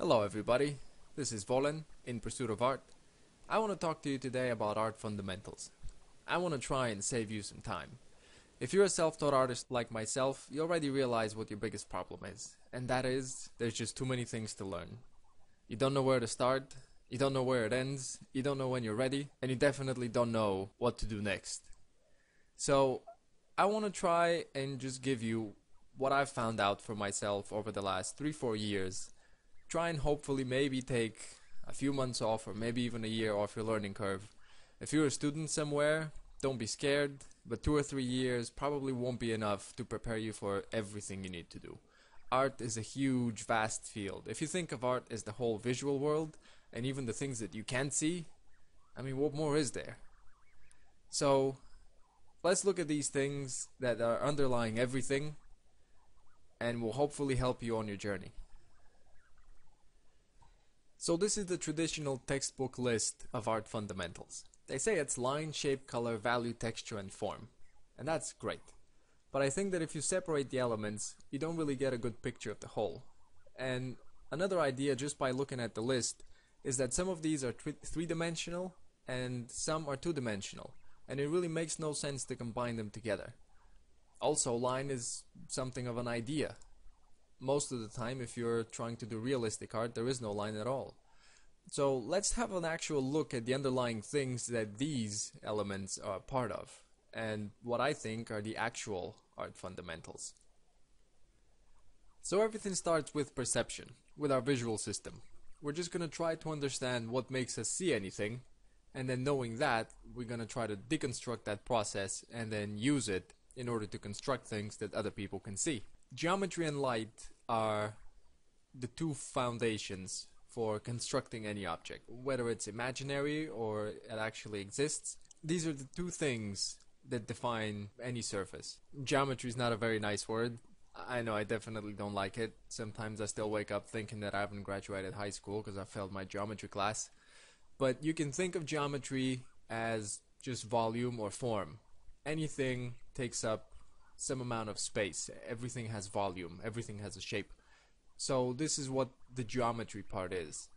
Hello everybody, this is Volen in Pursuit of Art. I want to talk to you today about art fundamentals. I want to try and save you some time. If you're a self-taught artist like myself, you already realize what your biggest problem is, and that is there's just too many things to learn. You don't know where to start, you don't know where it ends, you don't know when you're ready, and you definitely don't know what to do next. So, I want to try and just give you what I've found out for myself over the last 3-4 years. Try and hopefully maybe take a few months off or maybe even a year off your learning curve. If you're a student somewhere, don't be scared, but two or three years probably won't be enough to prepare you for everything you need to do. Art is a huge, vast field. If you think of art as the whole visual world, and even the things that you can't see, I mean, what more is there? So, let's look at these things that are underlying everything, and will hopefully help you on your journey. So this is the traditional textbook list of art fundamentals. They say it's line, shape, color, value, texture, and form. And that's great. But I think that if you separate the elements, you don't really get a good picture of the whole. And another idea just by looking at the list is that some of these are three-dimensional and some are two-dimensional. And it really makes no sense to combine them together. Also, line is something of an idea. Most of the time, if you're trying to do realistic art, there is no line at all. So let's have an actual look at the underlying things that these elements are part of and what I think are the actual art fundamentals. So everything starts with perception, with our visual system. We're just going to try to understand what makes us see anything and then knowing that we're going to try to deconstruct that process and then use it in order to construct things that other people can see. Geometry and light are the two foundations for constructing any object, whether it's imaginary or it actually exists. These are the two things that define any surface. Geometry is not a very nice word. I know I definitely don't like it. Sometimes I still wake up thinking that I haven't graduated high school because I failed my geometry class. But you can think of geometry as just volume or form. Anything takes up some amount of space. Everything has volume. Everything has a shape. So this is what the geometry part is.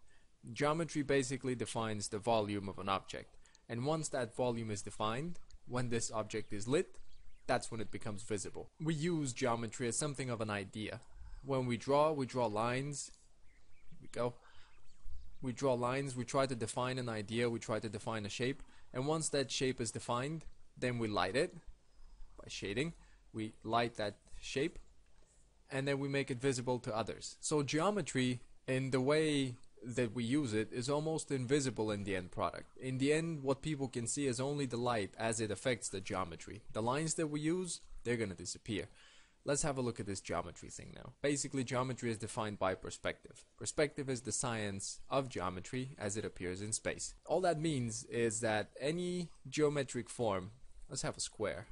Geometry basically defines the volume of an object. And once that volume is defined, when this object is lit, that's when it becomes visible. We use geometry as something of an idea. When we draw, we draw lines. Here we go. We draw lines, we try to define an idea, we try to define a shape. And once that shape is defined, then we light it by shading. We light that shape and then we make it visible to others. So geometry in the way that we use it is almost invisible in the end product. In the end, what people can see is only the light as it affects the geometry. The lines that we use, they're gonna disappear. Let's have a look at this geometry thing now. Basically, geometry is defined by perspective. Perspective is the science of geometry as it appears in space. All that means is that any geometric form, let's have a square.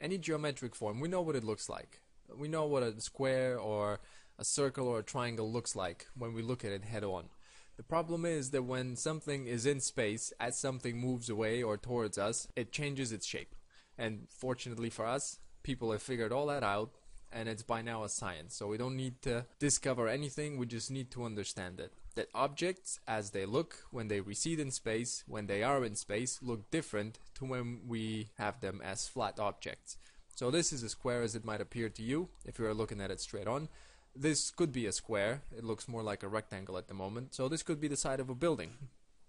Any geometric form, we know what it looks like we know what a square or a circle or a triangle looks like when we look at it head on. The problem is that when something is in space, as something moves away or towards us, it changes its shape. And fortunately for us, people have figured all that out and it's by now a science. So we don't need to discover anything, we just need to understand it. That objects, as they look when they recede in space, when they are in space, look different to when we have them as flat objects. So this is a square as it might appear to you if you are looking at it straight on. This could be a square. It looks more like a rectangle at the moment. So this could be the side of a building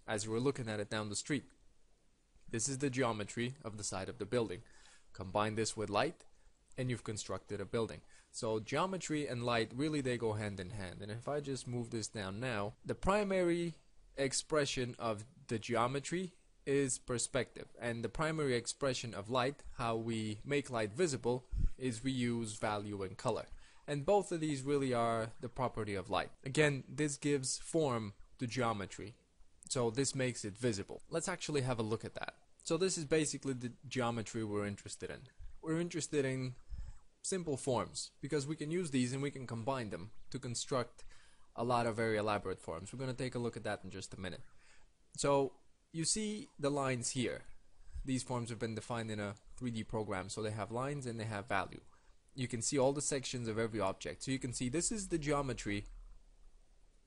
as you were looking at it down the street. This is the geometry of the side of the building. Combine this with light and you've constructed a building. So geometry and light really they go hand in hand. And if I just move this down now, the primary expression of the geometry is perspective. And the primary expression of light how we make light visible is we use value and color. And both of these really are the property of light. Again this gives form to geometry. So this makes it visible. Let's actually have a look at that. So this is basically the geometry we're interested in. We're interested in simple forms because we can use these and we can combine them to construct a lot of very elaborate forms. We're going to take a look at that in just a minute. So you see the lines here. These forms have been defined in a 3D program, so they have lines and they have value. You can see all the sections of every object. So you can see this is the geometry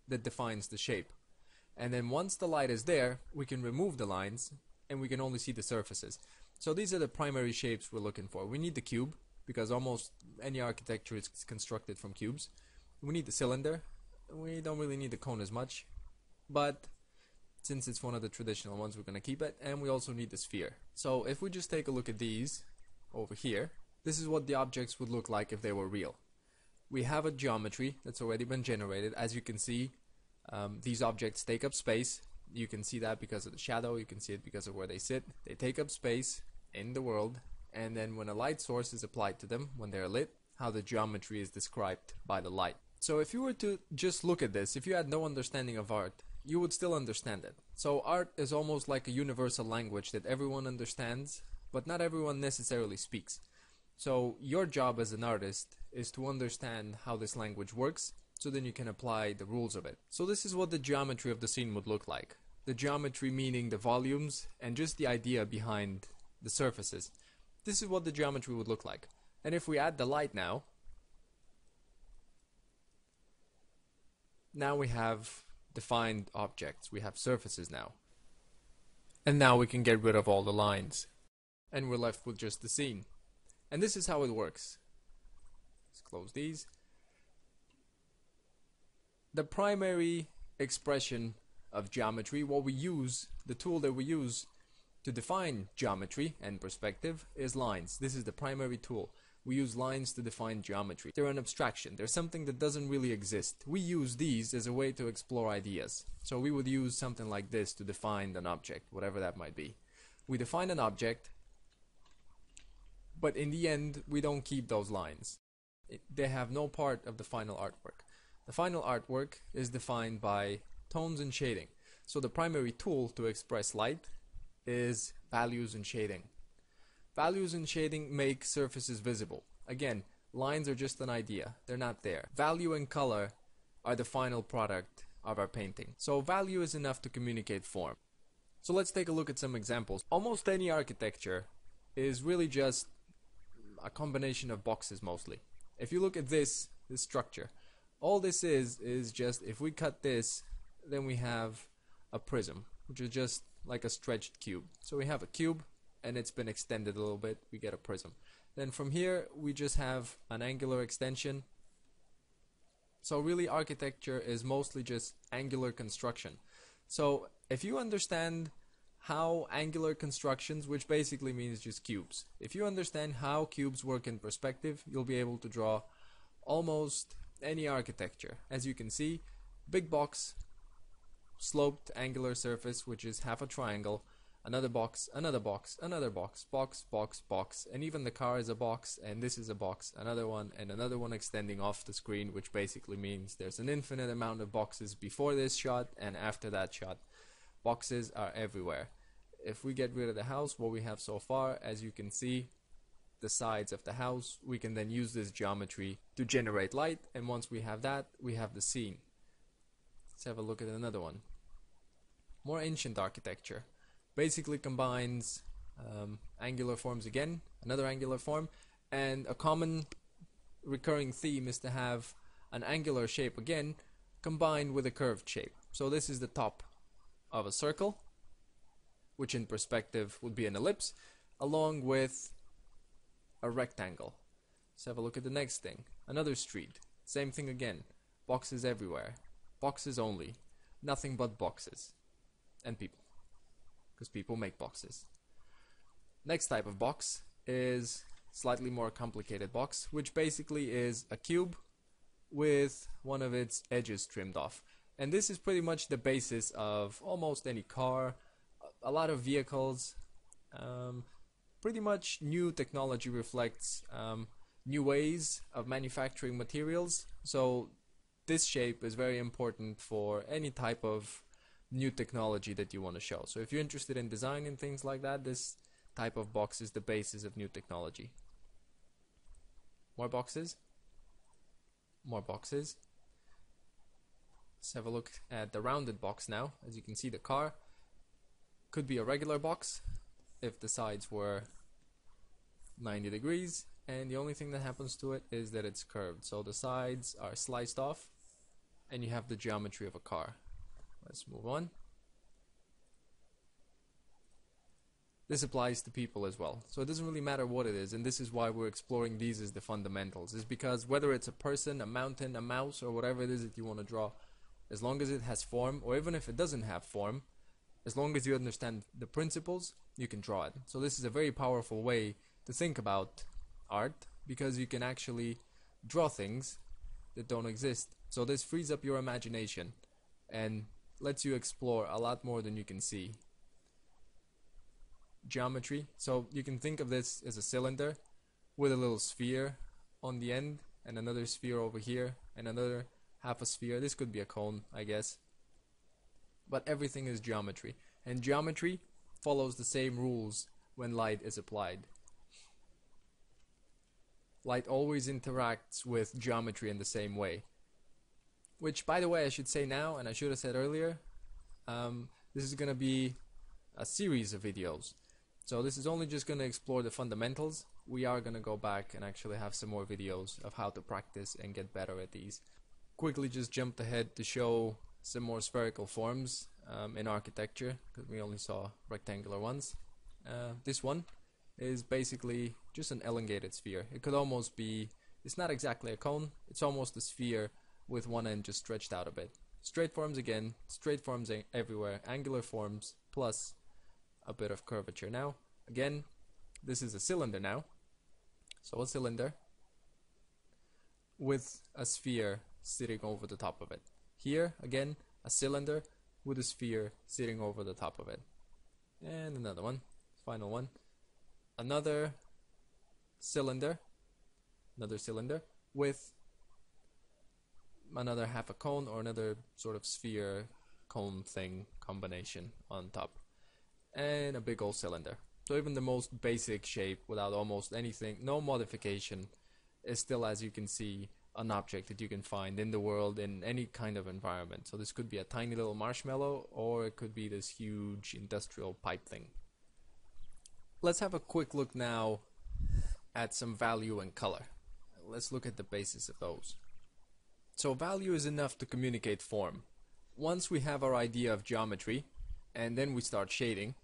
that defines the shape. And then once the light is there, we can remove the lines and we can only see the surfaces. So these are the primary shapes we're looking for. We need the cube because almost any architecture is constructed from cubes. We need the cylinder. We don't really need the cone as much, but since it's one of the traditional ones, we're going to keep it. And we also need the sphere. So if we just take a look at these over here, this is what the objects would look like if they were real. We have a geometry that's already been generated. As you can see, um, these objects take up space. You can see that because of the shadow. You can see it because of where they sit. They take up space in the world. And then when a light source is applied to them, when they're lit, how the geometry is described by the light. So if you were to just look at this, if you had no understanding of art, you would still understand it. So art is almost like a universal language that everyone understands, but not everyone necessarily speaks. So your job as an artist is to understand how this language works so then you can apply the rules of it. So this is what the geometry of the scene would look like. The geometry meaning the volumes and just the idea behind the surfaces. This is what the geometry would look like. And if we add the light now, now we have defined objects, we have surfaces now. And now we can get rid of all the lines. And we're left with just the scene. And this is how it works. Let's close these the primary expression of geometry, what we use, the tool that we use to define geometry and perspective is lines. This is the primary tool. We use lines to define geometry. They're an abstraction. They're something that doesn't really exist. We use these as a way to explore ideas. So we would use something like this to define an object, whatever that might be. We define an object, but in the end, we don't keep those lines. It, they have no part of the final artwork. The final artwork is defined by tones and shading. So the primary tool to express light is values and shading. Values and shading make surfaces visible. Again, lines are just an idea. They're not there. Value and color are the final product of our painting. So value is enough to communicate form. So let's take a look at some examples. Almost any architecture is really just a combination of boxes mostly. If you look at this, this structure, all this is is just if we cut this then we have a prism which is just like a stretched cube so we have a cube and it's been extended a little bit we get a prism. Then from here we just have an angular extension. So really architecture is mostly just angular construction. So if you understand how angular constructions which basically means just cubes if you understand how cubes work in perspective you'll be able to draw almost any architecture. As you can see, big box, sloped angular surface, which is half a triangle, another box, another box, another box, box, box, box, and even the car is a box, and this is a box, another one, and another one extending off the screen, which basically means there's an infinite amount of boxes before this shot and after that shot. Boxes are everywhere. If we get rid of the house, what we have so far, as you can see, the sides of the house, we can then use this geometry to generate light, and once we have that, we have the scene. Let's have a look at another one. More ancient architecture. Basically combines um, angular forms again, another angular form, and a common recurring theme is to have an angular shape again combined with a curved shape. So this is the top of a circle, which in perspective would be an ellipse, along with a rectangle. Let's have a look at the next thing. Another street. Same thing again. Boxes everywhere. Boxes only. Nothing but boxes. And people. Because people make boxes. Next type of box is slightly more complicated box, which basically is a cube with one of its edges trimmed off. And this is pretty much the basis of almost any car, a lot of vehicles, um, pretty much new technology reflects um, new ways of manufacturing materials. So this shape is very important for any type of new technology that you want to show. So if you're interested in design and things like that, this type of box is the basis of new technology. More boxes. More boxes. Let's have a look at the rounded box now. As you can see, the car could be a regular box if the sides were 90 degrees and the only thing that happens to it is that it's curved so the sides are sliced off and you have the geometry of a car. Let's move on. This applies to people as well. So it doesn't really matter what it is, and this is why we're exploring these as the fundamentals. Is because whether it's a person, a mountain, a mouse, or whatever it is that you want to draw, as long as it has form, or even if it doesn't have form, as long as you understand the principles, you can draw it. So this is a very powerful way to think about art because you can actually draw things that don't exist. So this frees up your imagination and lets you explore a lot more than you can see geometry. So you can think of this as a cylinder with a little sphere on the end and another sphere over here and another half a sphere. This could be a cone, I guess. But everything is geometry. And geometry follows the same rules when light is applied. Light always interacts with geometry in the same way. Which, by the way, I should say now, and I should have said earlier, um, this is going to be a series of videos. So this is only just going to explore the fundamentals. We are going to go back and actually have some more videos of how to practice and get better at these. Quickly just jumped ahead to show some more spherical forms um, in architecture because we only saw rectangular ones. Uh, this one is basically just an elongated sphere. It could almost be, it's not exactly a cone, it's almost a sphere with one end just stretched out a bit. Straight forms again, straight forms everywhere, angular forms, plus a bit of curvature. Now, again, this is a cylinder now. So a cylinder with a sphere sitting over the top of it. Here, again, a cylinder with a sphere sitting over the top of it. And another one, final one. Another cylinder, another cylinder with another half a cone or another sort of sphere cone thing combination on top and a big old cylinder. So even the most basic shape without almost anything, no modification, is still as you can see an object that you can find in the world in any kind of environment. So this could be a tiny little marshmallow or it could be this huge industrial pipe thing. Let's have a quick look now at some value and color. Let's look at the basis of those. So value is enough to communicate form. Once we have our idea of geometry and then we start shading,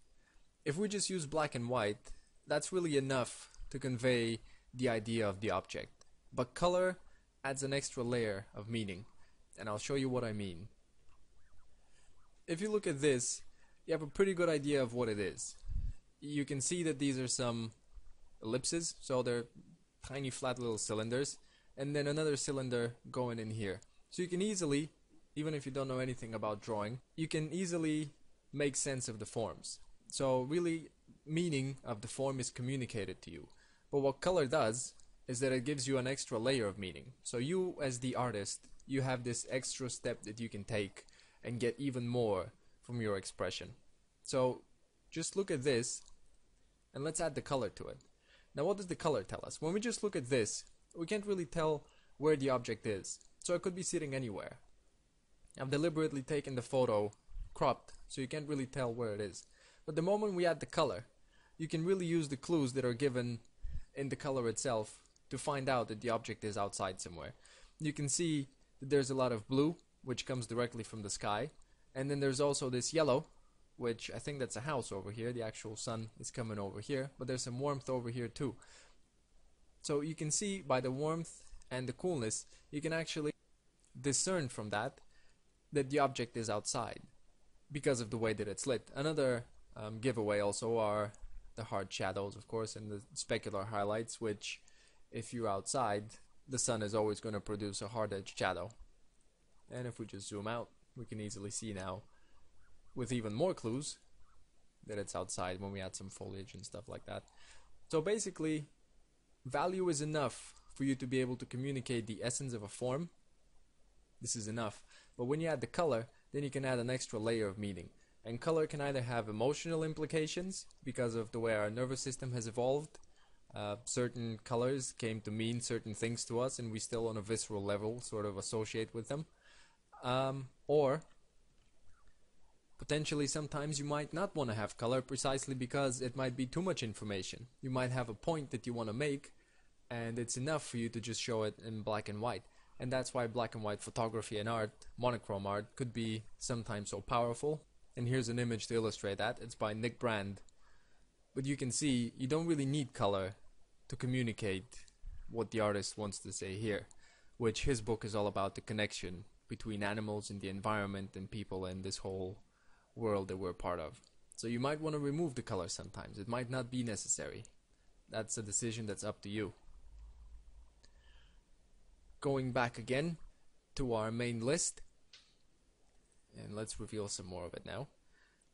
if we just use black and white, that's really enough to convey the idea of the object. But color adds an extra layer of meaning, and I'll show you what I mean. If you look at this, you have a pretty good idea of what it is. You can see that these are some ellipses, so they're tiny flat little cylinders, and then another cylinder going in here. So you can easily, even if you don't know anything about drawing, you can easily make sense of the forms. So really, meaning of the form is communicated to you. But what color does is that it gives you an extra layer of meaning. So you, as the artist, you have this extra step that you can take and get even more from your expression. So just look at this and let's add the color to it. Now what does the color tell us? When we just look at this, we can't really tell where the object is. So it could be sitting anywhere. I've deliberately taken the photo cropped so you can't really tell where it is. But the moment we add the color, you can really use the clues that are given in the color itself to find out that the object is outside somewhere. You can see that there's a lot of blue, which comes directly from the sky, and then there's also this yellow, which I think that's a house over here. The actual sun is coming over here, but there's some warmth over here too. So you can see by the warmth and the coolness, you can actually discern from that that the object is outside because of the way that it's lit. Another um, giveaway also are the hard shadows, of course, and the specular highlights, which, if you're outside, the sun is always going to produce a hard edge shadow. And if we just zoom out, we can easily see now, with even more clues, that it's outside when we add some foliage and stuff like that. So basically, value is enough for you to be able to communicate the essence of a form. This is enough. But when you add the color, then you can add an extra layer of meaning. And color can either have emotional implications because of the way our nervous system has evolved. Uh, certain colors came to mean certain things to us, and we still, on a visceral level, sort of associate with them. Um, or potentially, sometimes you might not want to have color precisely because it might be too much information. You might have a point that you want to make, and it's enough for you to just show it in black and white. and that's why black and white photography and art, monochrome art, could be sometimes so powerful. And here's an image to illustrate that. It's by Nick Brandt. But you can see you don't really need color to communicate what the artist wants to say here, which his book is all about the connection between animals and the environment and people and this whole world that we're part of. So you might want to remove the color sometimes. It might not be necessary. That's a decision that's up to you. Going back again to our main list, and let's reveal some more of it now.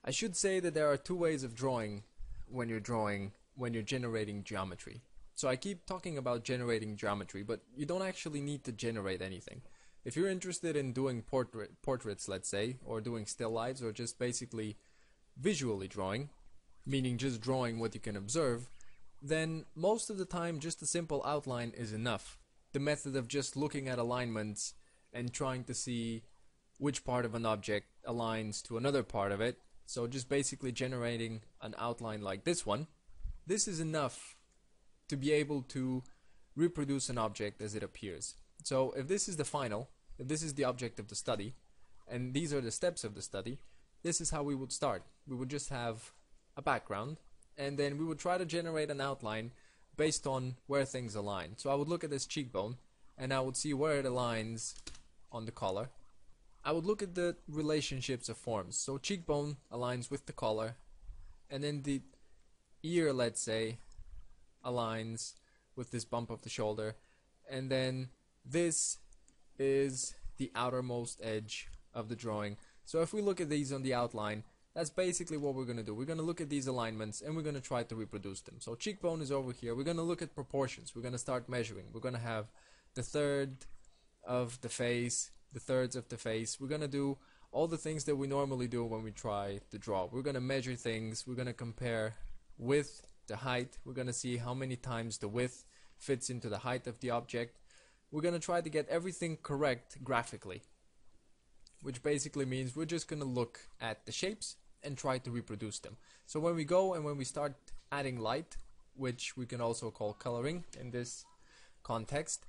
I should say that there are two ways of drawing when you're drawing, when you're generating geometry. So I keep talking about generating geometry, but you don't actually need to generate anything. If you're interested in doing portrait, portraits, let's say, or doing still lifes, or just basically visually drawing, meaning just drawing what you can observe, then most of the time just a simple outline is enough. The method of just looking at alignments and trying to see which part of an object aligns to another part of it, so just basically generating an outline like this one, this is enough to be able to reproduce an object as it appears. So if this is the final, this is the object of the study, and these are the steps of the study, this is how we would start. We would just have a background, and then we would try to generate an outline based on where things align. So I would look at this cheekbone, and I would see where it aligns on the collar. I would look at the relationships of forms. So cheekbone aligns with the collar, and then the ear, let's say, aligns with this bump of the shoulder, and then this is the outermost edge of the drawing. So if we look at these on the outline, that's basically what we're going to do. We're going to look at these alignments and we're going to try to reproduce them. So cheekbone is over here. We're going to look at proportions. We're going to start measuring. We're going to have the third of the face, the thirds of the face. We're going to do all the things that we normally do when we try to draw. We're going to measure things. We're going to compare width to height. We're going to see how many times the width fits into the height of the object we're going to try to get everything correct graphically. Which basically means we're just going to look at the shapes and try to reproduce them. So when we go and when we start adding light, which we can also call coloring in this context,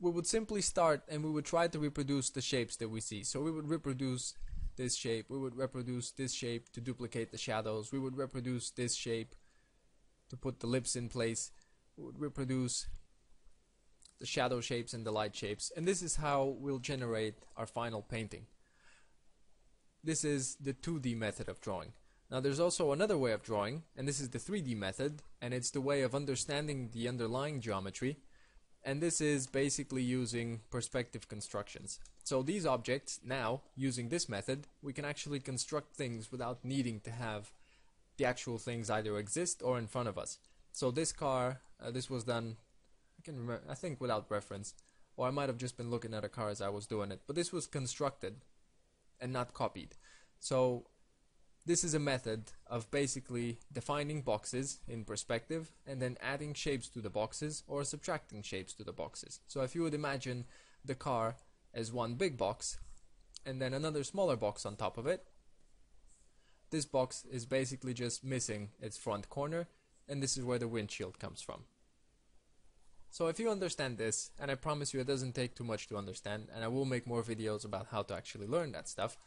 we would simply start and we would try to reproduce the shapes that we see. So we would reproduce this shape, we would reproduce this shape to duplicate the shadows, we would reproduce this shape to put the lips in place, would reproduce the shadow shapes and the light shapes and this is how we'll generate our final painting. This is the 2D method of drawing. Now there's also another way of drawing and this is the 3D method and it's the way of understanding the underlying geometry and this is basically using perspective constructions. So these objects now using this method we can actually construct things without needing to have the actual things either exist or in front of us. So this car, uh, this was done, I can remember, I think without reference, or I might have just been looking at a car as I was doing it, but this was constructed and not copied. So this is a method of basically defining boxes in perspective and then adding shapes to the boxes or subtracting shapes to the boxes. So if you would imagine the car as one big box and then another smaller box on top of it, this box is basically just missing its front corner and this is where the windshield comes from. So if you understand this, and I promise you it doesn't take too much to understand, and I will make more videos about how to actually learn that stuff,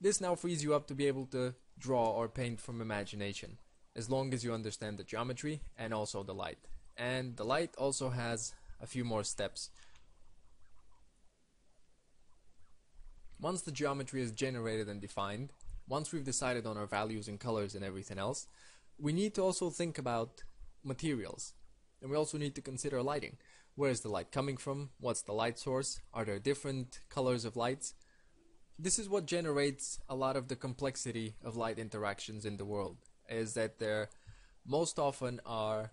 this now frees you up to be able to draw or paint from imagination, as long as you understand the geometry and also the light. And the light also has a few more steps. Once the geometry is generated and defined, once we've decided on our values and colors and everything else, we need to also think about materials. And we also need to consider lighting. Where is the light coming from? What's the light source? Are there different colors of lights? This is what generates a lot of the complexity of light interactions in the world, is that there most often are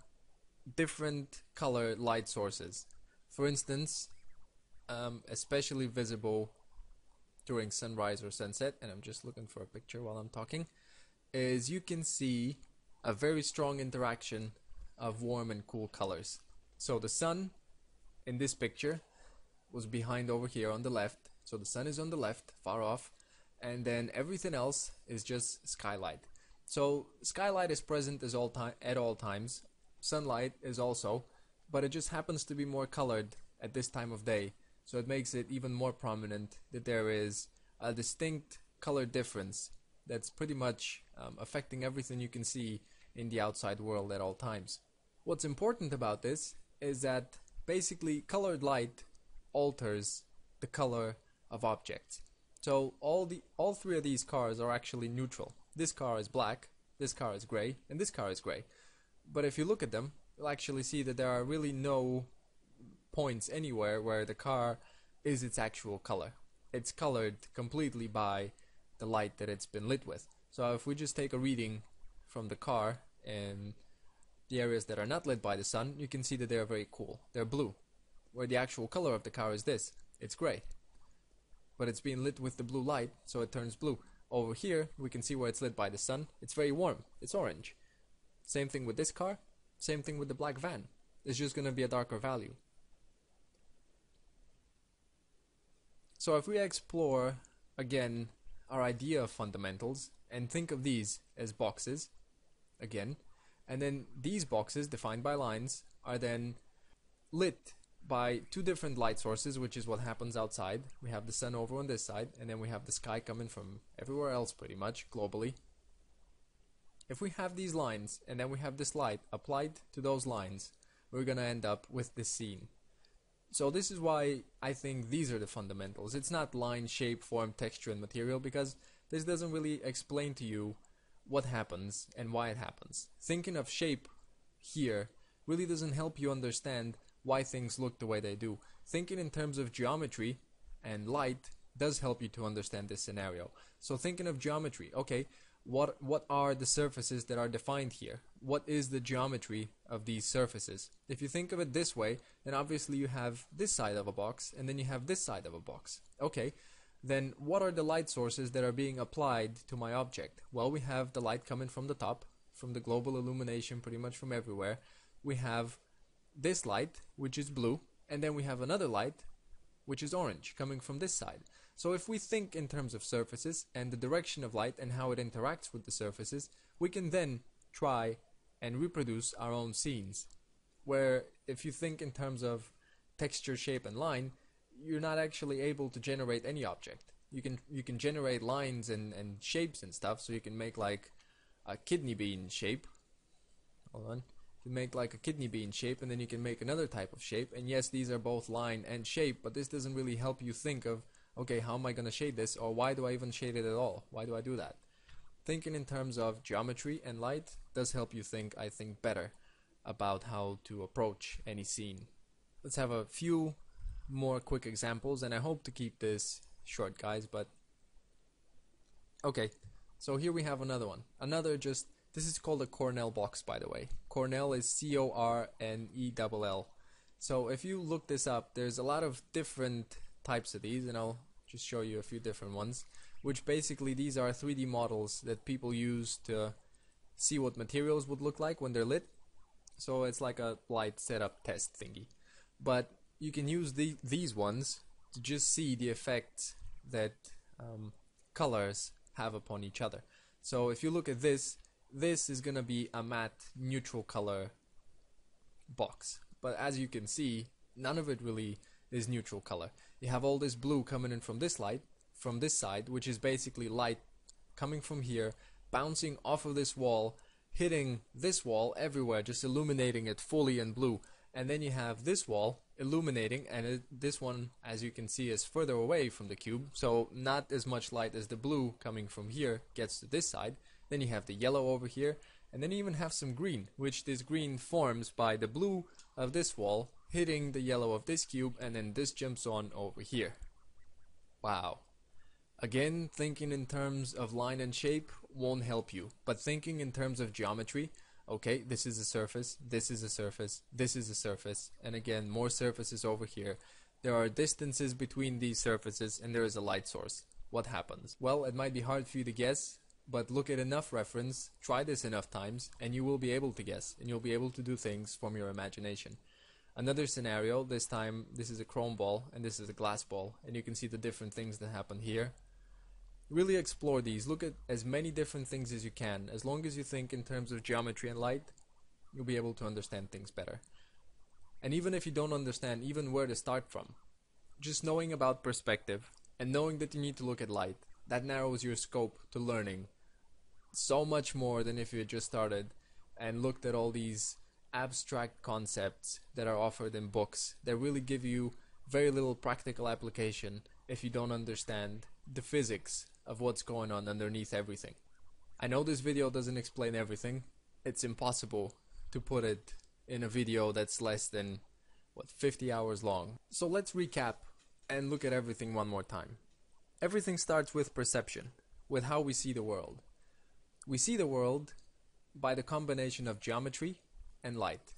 different color light sources. For instance, um, especially visible during sunrise or sunset, and I'm just looking for a picture while I'm talking, is you can see a very strong interaction of warm and cool colors. So the sun in this picture was behind over here on the left. So the sun is on the left, far off, and then everything else is just skylight. So skylight is present as all time at all times. Sunlight is also, but it just happens to be more colored at this time of day. So it makes it even more prominent that there is a distinct color difference that's pretty much um, affecting everything you can see in the outside world at all times. What's important about this is that basically colored light alters the color of objects. So all the all three of these cars are actually neutral. This car is black, this car is gray, and this car is gray. But if you look at them, you'll actually see that there are really no points anywhere where the car is its actual color. It's colored completely by the light that it's been lit with. So if we just take a reading from the car and the areas that are not lit by the sun, you can see that they're very cool. They're blue. Where the actual color of the car is this. It's gray. But it's being lit with the blue light, so it turns blue. Over here, we can see where it's lit by the sun. It's very warm. It's orange. Same thing with this car. Same thing with the black van. It's just going to be a darker value. So if we explore, again, our idea of fundamentals and think of these as boxes, again, and then these boxes defined by lines are then lit by two different light sources, which is what happens outside. We have the sun over on this side, and then we have the sky coming from everywhere else pretty much globally. If we have these lines and then we have this light applied to those lines, we're gonna end up with this scene. So this is why I think these are the fundamentals. It's not line, shape, form, texture, and material because this doesn't really explain to you what happens and why it happens. Thinking of shape here really doesn't help you understand why things look the way they do. Thinking in terms of geometry and light does help you to understand this scenario. So thinking of geometry, okay, what what are the surfaces that are defined here? What is the geometry of these surfaces? If you think of it this way, then obviously you have this side of a box and then you have this side of a box. Okay, then what are the light sources that are being applied to my object? Well, we have the light coming from the top, from the global illumination pretty much from everywhere. We have this light, which is blue, and then we have another light, which is orange, coming from this side. So if we think in terms of surfaces and the direction of light and how it interacts with the surfaces, we can then try and reproduce our own scenes. Where if you think in terms of texture, shape, and line, you're not actually able to generate any object. You can you can generate lines and, and shapes and stuff, so you can make like a kidney bean shape. Hold on. You make like a kidney bean shape and then you can make another type of shape. And yes, these are both line and shape, but this doesn't really help you think of okay, how am I going to shade this or why do I even shade it at all? Why do I do that? Thinking in terms of geometry and light does help you think, I think, better about how to approach any scene. Let's have a few more quick examples and I hope to keep this short guys but okay. So here we have another one. Another just this is called a Cornell box by the way. Cornell is C-O-R-N-E-L-L so if you look this up there's a lot of different types of these and I'll just show you a few different ones which basically these are 3D models that people use to see what materials would look like when they're lit. So it's like a light setup test thingy. But you can use the, these ones to just see the effect that um, colors have upon each other. So if you look at this, this is gonna be a matte neutral color box. But as you can see, none of it really is neutral color. You have all this blue coming in from this light, from this side, which is basically light coming from here, bouncing off of this wall, hitting this wall everywhere, just illuminating it fully in blue. And then you have this wall illuminating and it, this one as you can see is further away from the cube. So not as much light as the blue coming from here gets to this side. Then you have the yellow over here. And then you even have some green which this green forms by the blue of this wall hitting the yellow of this cube and then this jumps on over here. Wow. Again thinking in terms of line and shape won't help you but thinking in terms of geometry okay, this is a surface, this is a surface, this is a surface, and again, more surfaces over here. There are distances between these surfaces, and there is a light source. What happens? Well, it might be hard for you to guess, but look at enough reference, try this enough times, and you will be able to guess, and you'll be able to do things from your imagination. Another scenario, this time this is a chrome ball, and this is a glass ball, and you can see the different things that happen here really explore these. Look at as many different things as you can. As long as you think in terms of geometry and light, you'll be able to understand things better. And even if you don't understand even where to start from, just knowing about perspective and knowing that you need to look at light, that narrows your scope to learning so much more than if you had just started and looked at all these abstract concepts that are offered in books that really give you very little practical application if you don't understand the physics of what's going on underneath everything. I know this video doesn't explain everything. It's impossible to put it in a video that's less than what 50 hours long. So let's recap and look at everything one more time. Everything starts with perception, with how we see the world. We see the world by the combination of geometry and light.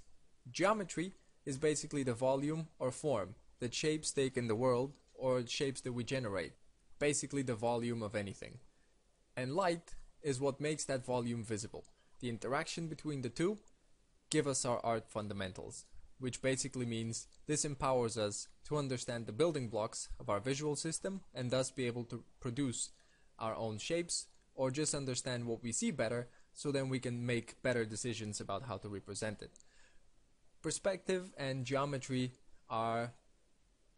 Geometry is basically the volume or form that shapes take in the world or shapes that we generate, basically the volume of anything. And light is what makes that volume visible. The interaction between the two give us our art fundamentals, which basically means this empowers us to understand the building blocks of our visual system and thus be able to produce our own shapes or just understand what we see better so then we can make better decisions about how to represent it. Perspective and geometry are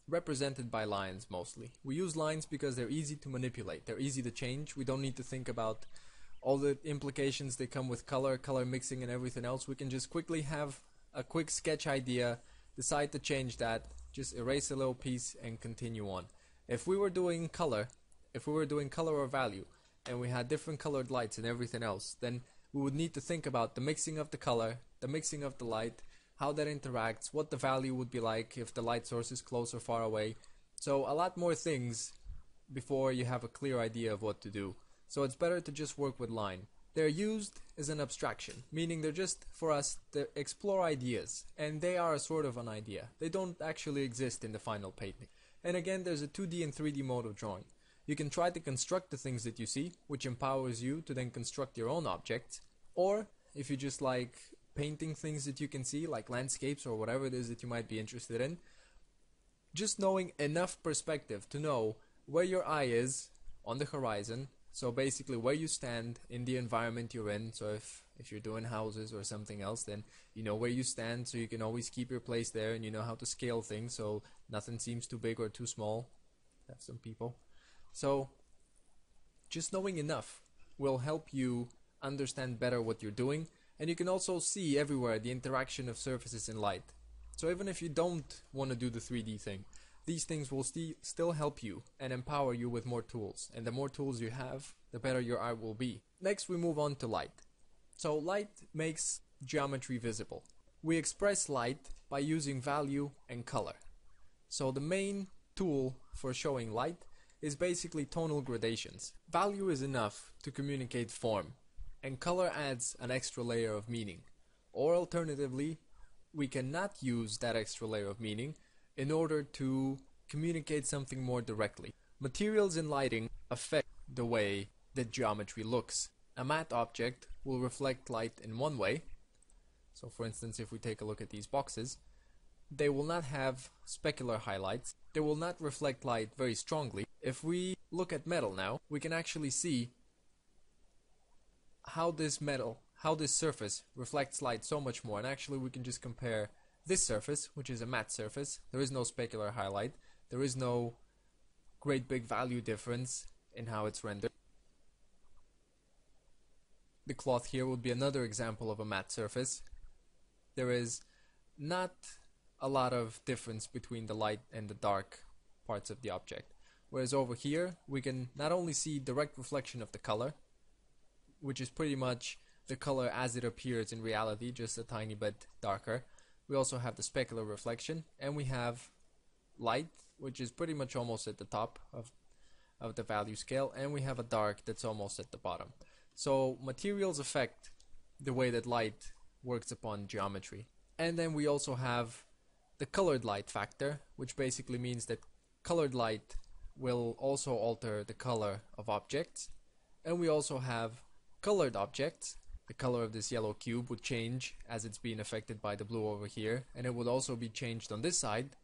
represented by lines mostly. We use lines because they're easy to manipulate, they're easy to change. We don't need to think about all the implications that come with color, color mixing, and everything else. We can just quickly have a quick sketch idea, decide to change that, just erase a little piece, and continue on. If we were doing color, if we were doing color or value, and we had different colored lights and everything else, then we would need to think about the mixing of the color, the mixing of the light, how that interacts, what the value would be like if the light source is close or far away. So a lot more things before you have a clear idea of what to do. So it's better to just work with line. They're used as an abstraction, meaning they're just for us to explore ideas, and they are a sort of an idea. They don't actually exist in the final painting. And again, there's a 2D and 3D mode of drawing. You can try to construct the things that you see, which empowers you to then construct your own objects. Or, if you just like painting things that you can see, like landscapes or whatever it is that you might be interested in, just knowing enough perspective to know where your eye is on the horizon. So basically where you stand in the environment you're in. So if, if you're doing houses or something else, then you know where you stand so you can always keep your place there and you know how to scale things so nothing seems too big or too small. Have some people. So just knowing enough will help you understand better what you're doing and you can also see everywhere the interaction of surfaces in light. So even if you don't want to do the 3D thing, these things will st still help you and empower you with more tools. And the more tools you have, the better your art will be. Next we move on to light. So light makes geometry visible. We express light by using value and color. So the main tool for showing light is basically tonal gradations. Value is enough to communicate form, and color adds an extra layer of meaning. Or alternatively, we cannot use that extra layer of meaning in order to communicate something more directly. Materials in lighting affect the way that geometry looks. A matte object will reflect light in one way. So for instance, if we take a look at these boxes, they will not have specular highlights. They will not reflect light very strongly. If we look at metal now, we can actually see how this metal, how this surface reflects light so much more. And actually we can just compare this surface, which is a matte surface. There is no specular highlight. There is no great big value difference in how it's rendered. The cloth here would be another example of a matte surface. There is not a lot of difference between the light and the dark parts of the object. Whereas over here, we can not only see direct reflection of the color, which is pretty much the color as it appears in reality, just a tiny bit darker. We also have the specular reflection, and we have light, which is pretty much almost at the top of, of the value scale, and we have a dark that's almost at the bottom. So materials affect the way that light works upon geometry. And then we also have the colored light factor, which basically means that colored light will also alter the color of objects. And we also have colored objects. The color of this yellow cube would change as it's being affected by the blue over here. And it would also be changed on this side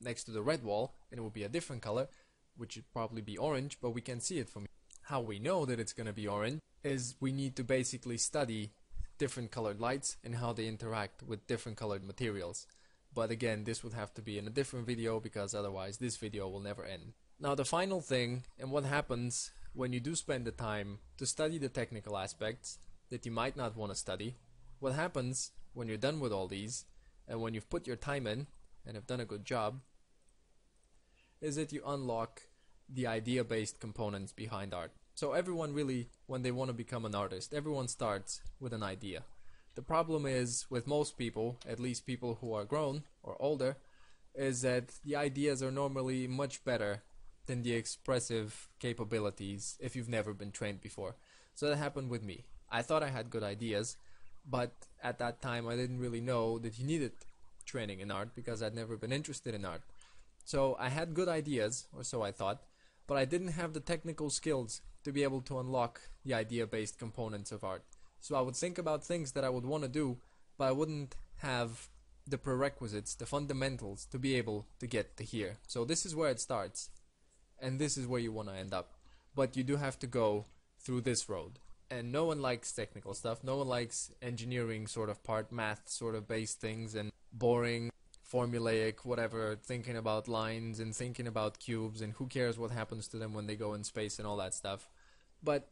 next to the red wall and it would be a different color which would probably be orange but we can see it from here. How we know that it's going to be orange is we need to basically study different colored lights and how they interact with different colored materials but again this would have to be in a different video because otherwise this video will never end. Now the final thing and what happens when you do spend the time to study the technical aspects that you might not want to study, what happens when you're done with all these and when you've put your time in and have done a good job is that you unlock the idea based components behind art. So everyone really, when they want to become an artist, everyone starts with an idea. The problem is with most people, at least people who are grown or older, is that the ideas are normally much better than the expressive capabilities if you've never been trained before. So that happened with me. I thought I had good ideas, but at that time I didn't really know that you needed training in art because I'd never been interested in art. So I had good ideas, or so I thought, but I didn't have the technical skills to be able to unlock the idea-based components of art. So I would think about things that I would want to do, but I wouldn't have the prerequisites, the fundamentals to be able to get to here. So this is where it starts, and this is where you want to end up. But you do have to go through this road. And no one likes technical stuff. No one likes engineering sort of part, math sort of based things, and boring formulaic, whatever, thinking about lines and thinking about cubes and who cares what happens to them when they go in space and all that stuff. But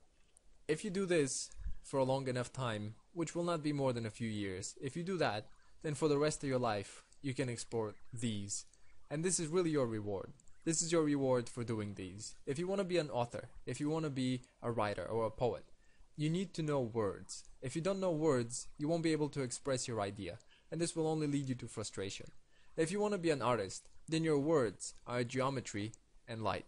if you do this for a long enough time, which will not be more than a few years, if you do that, then for the rest of your life, you can explore these. And this is really your reward. This is your reward for doing these. If you want to be an author, if you want to be a writer or a poet, you need to know words. If you don't know words, you won't be able to express your idea, and this will only lead you to frustration. If you want to be an artist, then your words are geometry and light.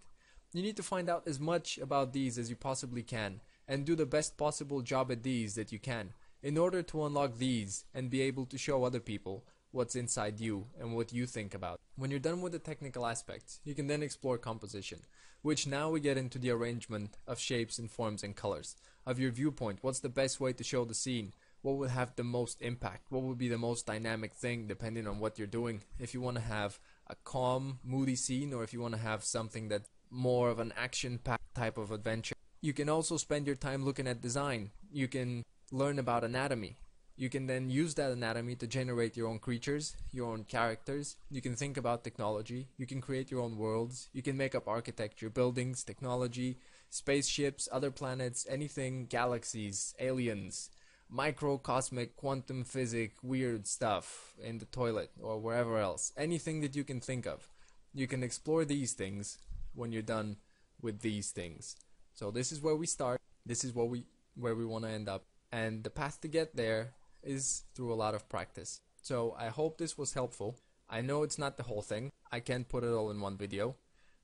You need to find out as much about these as you possibly can and do the best possible job at these that you can in order to unlock these and be able to show other people what's inside you and what you think about. When you're done with the technical aspects, you can then explore composition, which now we get into the arrangement of shapes and forms and colors, of your viewpoint, what's the best way to show the scene, what would have the most impact, what would be the most dynamic thing depending on what you're doing. If you want to have a calm, moody scene, or if you want to have something that's more of an action packed type of adventure. You can also spend your time looking at design. You can learn about anatomy. You can then use that anatomy to generate your own creatures, your own characters. You can think about technology. You can create your own worlds. You can make up architecture, buildings, technology, spaceships, other planets, anything, galaxies, aliens microcosmic quantum physics weird stuff in the toilet or wherever else. Anything that you can think of. You can explore these things when you're done with these things. So this is where we start. This is where we where we want to end up. And the path to get there is through a lot of practice. So I hope this was helpful. I know it's not the whole thing. I can't put it all in one video.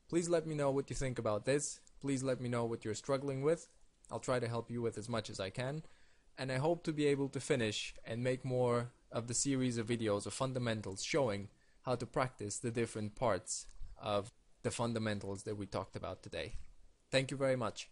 Please let me know what you think about this. Please let me know what you're struggling with. I'll try to help you with as much as I can and I hope to be able to finish and make more of the series of videos of fundamentals showing how to practice the different parts of the fundamentals that we talked about today. Thank you very much.